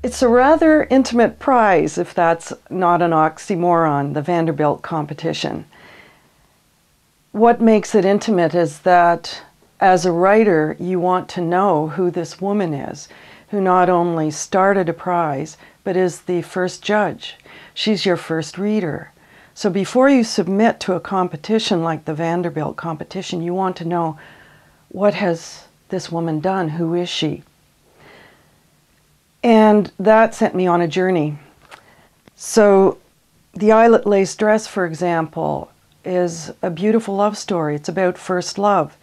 It's a rather intimate prize, if that's not an oxymoron, the Vanderbilt competition. What makes it intimate is that as a writer, you want to know who this woman is, who not only started a prize, but is the first judge. She's your first reader. So before you submit to a competition like the Vanderbilt competition, you want to know what has this woman done? Who is she? And that sent me on a journey. So, the eyelet lace dress, for example, is a beautiful love story. It's about first love.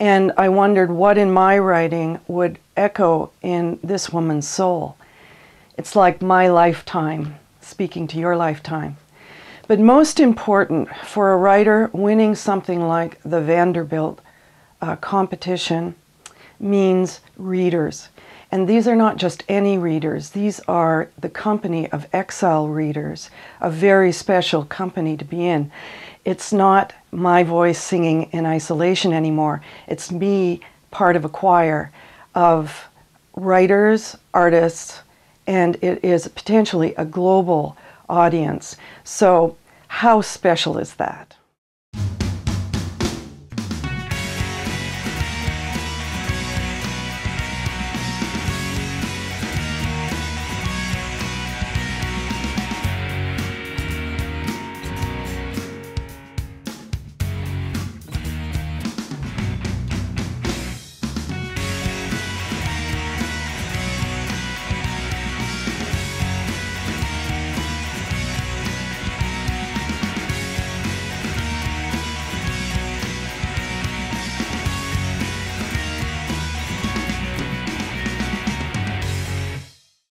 And I wondered what in my writing would echo in this woman's soul. It's like my lifetime speaking to your lifetime. But most important for a writer, winning something like the Vanderbilt uh, competition means readers. And these are not just any readers, these are the company of exile readers, a very special company to be in. It's not my voice singing in isolation anymore, it's me part of a choir of writers, artists, and it is potentially a global audience. So, how special is that?